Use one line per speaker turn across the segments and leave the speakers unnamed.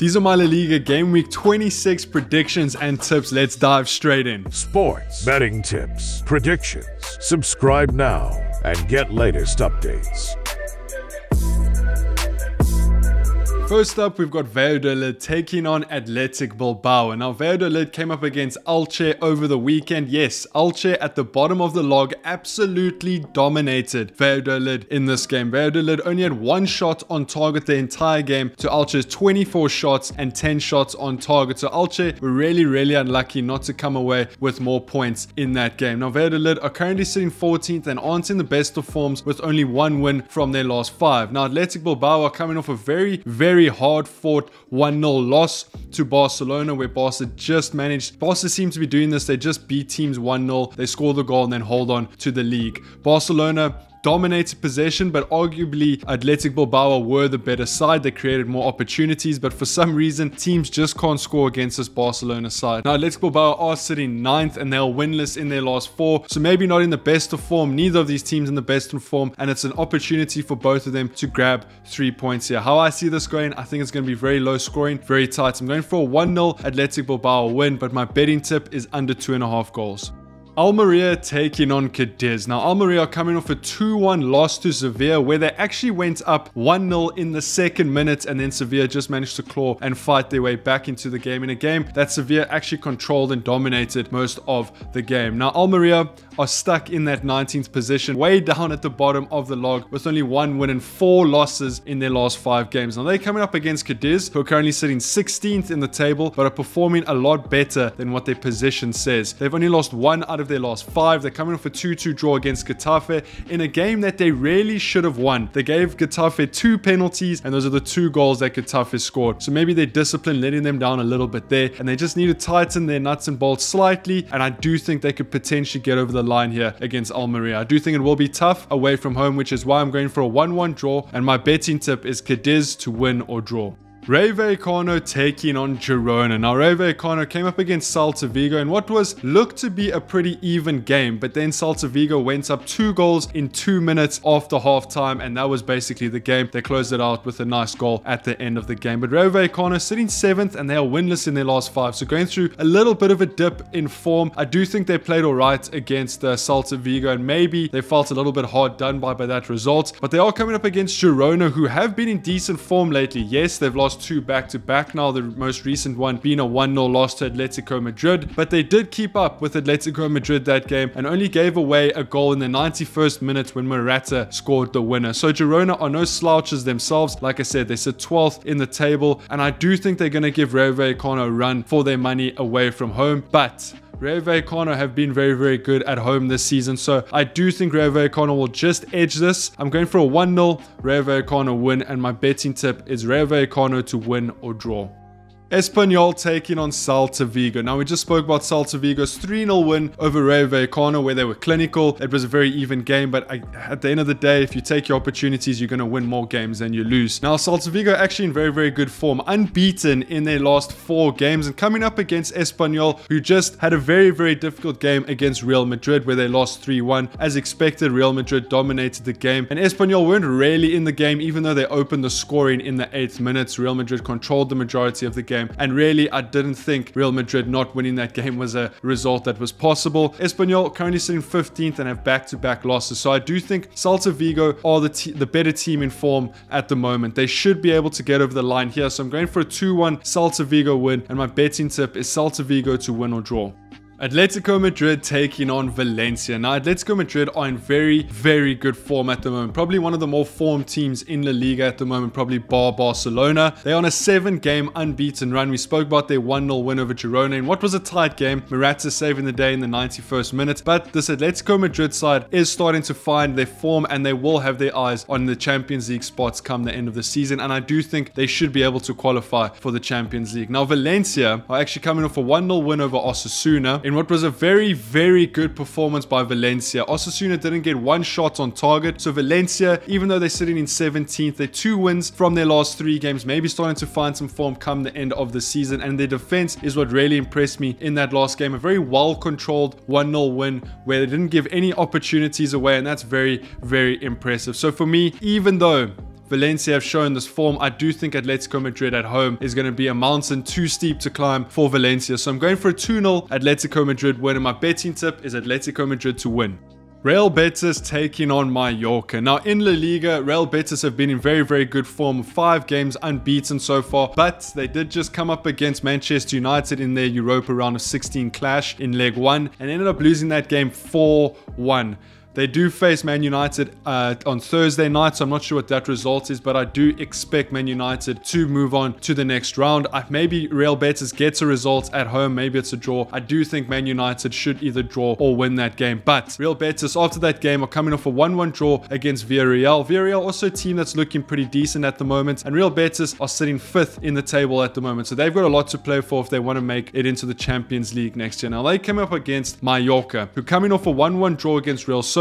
These are my La Liga Game Week 26 predictions and tips. Let's dive straight in.
Sports, betting tips, predictions. Subscribe now and get latest updates.
First up, we've got Valladolid taking on Athletic Bilbao. Now, Valladolid came up against Elche over the weekend. Yes, Elche at the bottom of the log absolutely dominated Valladolid in this game. Valladolid only had one shot on target the entire game to Elche's 24 shots and 10 shots on target. So Elche were really, really unlucky not to come away with more points in that game. Now, Valladolid are currently sitting 14th and aren't in the best of forms with only one win from their last five. Now, Athletic Bilbao are coming off a very, very very hard fought 1 0 loss to Barcelona, where Barca just managed. Barca seem to be doing this. They just beat teams 1 0, they score the goal, and then hold on to the league. Barcelona dominated possession, but arguably Athletic Bilbao were the better side. They created more opportunities, but for some reason, teams just can't score against this Barcelona side. Now, Athletic Bilbao are sitting ninth and they're winless in their last four, so maybe not in the best of form. Neither of these teams in the best of form, and it's an opportunity for both of them to grab three points here. How I see this going, I think it's going to be very low scoring, very tight. I'm going for a 1 0 Athletic Bilbao win, but my betting tip is under two and a half goals. Almeria taking on Cadiz. Now, Almeria are coming off a 2-1 loss to Sevilla where they actually went up 1-0 in the second minute and then Sevilla just managed to claw and fight their way back into the game in a game that Sevilla actually controlled and dominated most of the game. Now, Almeria are stuck in that 19th position, way down at the bottom of the log with only one win and four losses in their last five games. Now, they're coming up against Cadiz, who are currently sitting 16th in the table, but are performing a lot better than what their position says. They've only lost one out of their last five. They're coming off a 2-2 draw against Getafe in a game that they really should have won. They gave Getafe two penalties, and those are the two goals that Getafe scored. So maybe their discipline letting them down a little bit there, and they just need to tighten their nuts and bolts slightly, and I do think they could potentially get over the line here against Almeria. I do think it will be tough away from home, which is why I'm going for a 1-1 draw, and my betting tip is Cadiz to win or draw. Rayo Vallecano taking on Girona. Now, Rayo Vallecano came up against Celta Vigo in what was looked to be a pretty even game, but then Celta Vigo went up two goals in two minutes after halftime, and that was basically the game. They closed it out with a nice goal at the end of the game. But Rayo Vallecano sitting seventh, and they are winless in their last five, so going through a little bit of a dip in form. I do think they played all right against uh, Vigo, and maybe they felt a little bit hard done by by that result. But they are coming up against Girona, who have been in decent form lately. Yes, they've lost lost two back to back now, the most recent one being a 1 0 loss to Atletico Madrid. But they did keep up with Atletico Madrid that game and only gave away a goal in the 91st minute when Morata scored the winner. So Girona are no slouches themselves. Like I said, they sit 12th in the table, and I do think they're going to give Rayo Vallecano a run for their money away from home. But Rayo Vallecano have been very, very good at home this season. So I do think Rayo Vallecano will just edge this. I'm going for a 1-0 Rayo Vallecano win. And my betting tip is Rayo Vallecano to win or draw. Espanyol taking on Celta Vigo. Now, we just spoke about Celta Vigo's 3-0 win over Rayo Vallecano where they were clinical. It was a very even game, but I, at the end of the day, if you take your opportunities, you're going to win more games than you lose. Now, Celta Vigo actually in very, very good form, unbeaten in their last four games and coming up against Espanyol, who just had a very, very difficult game against Real Madrid where they lost 3-1. As expected, Real Madrid dominated the game and Espanyol weren't really in the game even though they opened the scoring in the 8th minutes. Real Madrid controlled the majority of the game game. And really, I didn't think Real Madrid not winning that game was a result that was possible. Espanyol currently sitting 15th and have back-to-back losses. So I do think Celta Vigo are the, the better team in form at the moment. They should be able to get over the line here. So I'm going for a 2-1 Celta Vigo win. And my betting tip is Celta Vigo to win or draw. Atletico Madrid taking on Valencia. Now, Atletico Madrid are in very, very good form at the moment. Probably one of the more formed teams in La Liga at the moment, probably bar Barcelona. They're on a seven-game unbeaten run. We spoke about their 1-0 win over Girona in what was a tight game. Morata saving the day in the 91st minute. But this Atletico Madrid side is starting to find their form and they will have their eyes on the Champions League spots come the end of the season. And I do think they should be able to qualify for the Champions League. Now, Valencia are actually coming off a 1-0 win over Osasuna in what was a very, very good performance by Valencia. Osasuna didn't get one shot on target. So Valencia, even though they're sitting in 17th, they're two wins from their last three games, maybe starting to find some form come the end of the season. And their defense is what really impressed me in that last game. A very well-controlled 1-0 win where they didn't give any opportunities away. And that's very, very impressive. So for me, even though Valencia have shown this form, I do think Atletico Madrid at home is going to be a mountain too steep to climb for Valencia. So I'm going for a 2-0 Atletico Madrid win and my betting tip is Atletico Madrid to win. Real Betis taking on Mallorca. Now, in La Liga, Real Betis have been in very, very good form. Five games unbeaten so far, but they did just come up against Manchester United in their Europa round of 16 clash in leg one and ended up losing that game 4 1. They do face Man United uh, on Thursday night, so I'm not sure what that result is, but I do expect Man United to move on to the next round. I, maybe Real Betis gets a result at home, maybe it's a draw. I do think Man United should either draw or win that game, but Real Betis after that game are coming off a 1-1 draw against Villarreal. Villarreal also a team that's looking pretty decent at the moment, and Real Betis are sitting fifth in the table at the moment, so they've got a lot to play for if they want to make it into the Champions League next year. Now they came up against Mallorca, who coming off a 1-1 draw against Real Sociedad.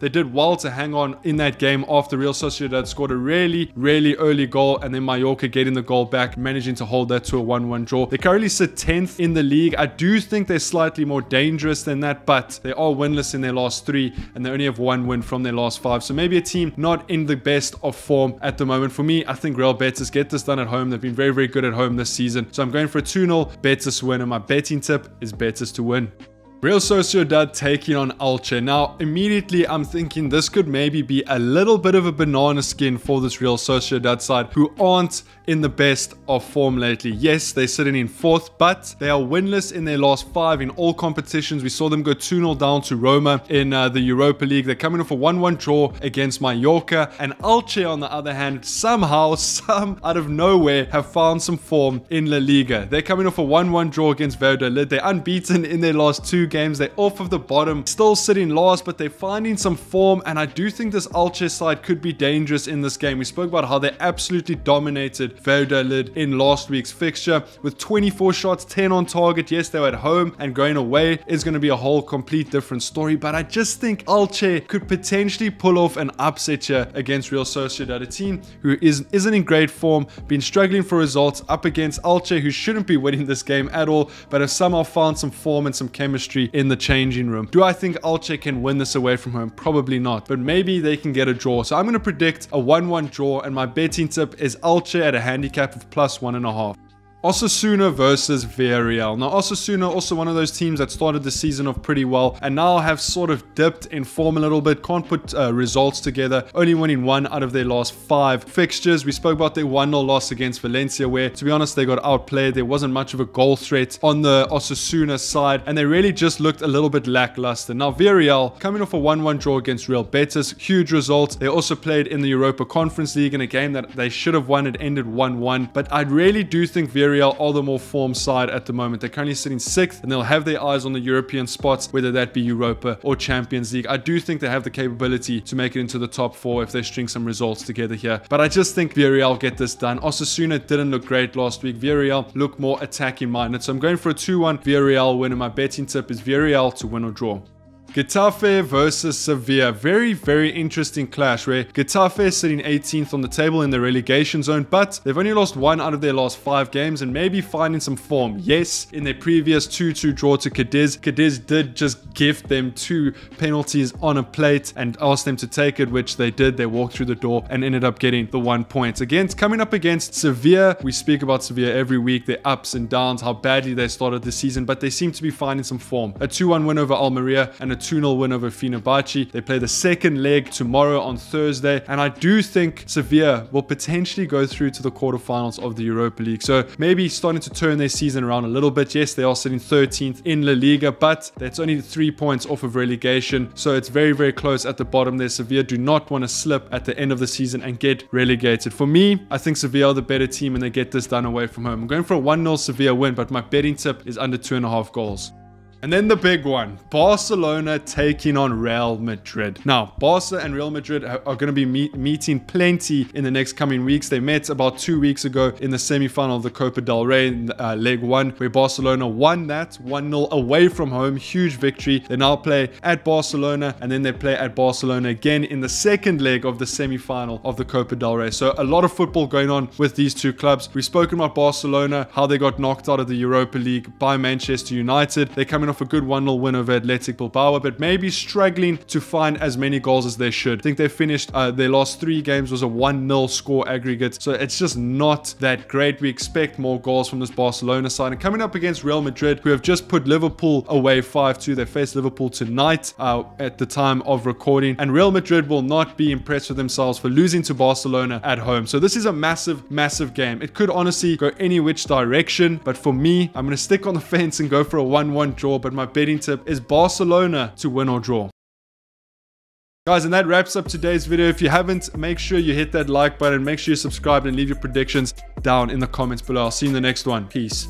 They did well to hang on in that game after Real Sociedad scored a really, really early goal and then Mallorca getting the goal back, managing to hold that to a 1-1 draw. They currently sit 10th in the league. I do think they're slightly more dangerous than that, but they are winless in their last three and they only have one win from their last five. So maybe a team not in the best of form at the moment. For me, I think Real Betis get this done at home. They've been very, very good at home this season. So I'm going for a 2-0 Betis win and my betting tip is Betis to win. Real Sociedad taking on Elche. Now, immediately I'm thinking this could maybe be a little bit of a banana skin for this Real Sociedad side who aren't in the best of form lately. Yes, they're sitting in fourth, but they are winless in their last five in all competitions. We saw them go 2-0 down to Roma in uh, the Europa League. They're coming off a 1-1 draw against Mallorca. And Elche, on the other hand, somehow, some out of nowhere, have found some form in La Liga. They're coming off a 1-1 draw against Valladolid. They're unbeaten in their last two games. They're off of the bottom, still sitting last, but they're finding some form. And I do think this Elche side could be dangerous in this game. We spoke about how they absolutely dominated Valladolid in last week's fixture with 24 shots, 10 on target. Yes, they were at home and going away is going to be a whole complete different story. But I just think Elche could potentially pull off an upset here against Real Sociedad, a team who is, isn't in great form, been struggling for results up against Elche, who shouldn't be winning this game at all, but have somehow found some form and some chemistry in the changing room. Do I think Elche can win this away from home? Probably not, but maybe they can get a draw. So I'm going to predict a 1-1 draw, and my betting tip is Elche at a handicap of plus one and a half. Osasuna versus Villarreal. Now, Osasuna also one of those teams that started the season off pretty well and now have sort of dipped in form a little bit. Can't put uh, results together. Only winning one out of their last five fixtures. We spoke about their 1-0 loss against Valencia where, to be honest, they got outplayed. There wasn't much of a goal threat on the Osasuna side and they really just looked a little bit lackluster. Now, Villarreal coming off a 1-1 draw against Real Betis. Huge result. They also played in the Europa Conference League in a game that they should have won. It ended 1-1. But I really do think Villarreal Villarreal are the more form side at the moment. They're currently sitting sixth and they'll have their eyes on the European spots, whether that be Europa or Champions League. I do think they have the capability to make it into the top four if they string some results together here. But I just think Villarreal get this done. Osasuna didn't look great last week. Villarreal look more attacking minded. So I'm going for a 2-1 Villarreal win and my betting tip is Villarreal to win or draw. Getafe versus Sevilla. Very, very interesting clash where Getafe sitting 18th on the table in the relegation zone, but they've only lost one out of their last five games and maybe finding some form. Yes, in their previous 2-2 draw to Cadiz, Cadiz did just gift them two penalties on a plate and asked them to take it, which they did. They walked through the door and ended up getting the one point. Against coming up against Sevilla, we speak about Sevilla every week, their ups and downs, how badly they started the season, but they seem to be finding some form. A 2-1 win over Almeria and a 2-0 win over Fenerbahce. They play the second leg tomorrow on Thursday, and I do think Sevilla will potentially go through to the quarterfinals of the Europa League. So maybe starting to turn their season around a little bit. Yes, they are sitting 13th in La Liga, but that's only three points off of relegation. So it's very, very close at the bottom there. Sevilla do not want to slip at the end of the season and get relegated. For me, I think Sevilla are the better team and they get this done away from home. I'm going for a 1-0 Sevilla win, but my betting tip is under two and a half goals. And then the big one, Barcelona taking on Real Madrid. Now, Barca and Real Madrid are going to be meet meeting plenty in the next coming weeks. They met about two weeks ago in the semi-final of the Copa del Rey in uh, leg one, where Barcelona won that 1-0 away from home. Huge victory. They now play at Barcelona and then they play at Barcelona again in the second leg of the semi-final of the Copa del Rey. So a lot of football going on with these two clubs. We've spoken about Barcelona, how they got knocked out of the Europa League by Manchester United. They're coming coming off a good 1-0 win over Athletic Bilbao, but maybe struggling to find as many goals as they should. I think they finished uh, their last three games was a 1-0 score aggregate, so it's just not that great. We expect more goals from this Barcelona side. And coming up against Real Madrid, who have just put Liverpool away 5-2. They face Liverpool tonight uh, at the time of recording, and Real Madrid will not be impressed with themselves for losing to Barcelona at home. So this is a massive, massive game. It could honestly go any which direction, but for me, I'm going to stick on the fence and go for a 1-1 draw, but my betting tip is Barcelona to win or draw. Guys, and that wraps up today's video. If you haven't, make sure you hit that like button. Make sure you subscribe and leave your predictions down in the comments below. I'll see you in the next one. Peace.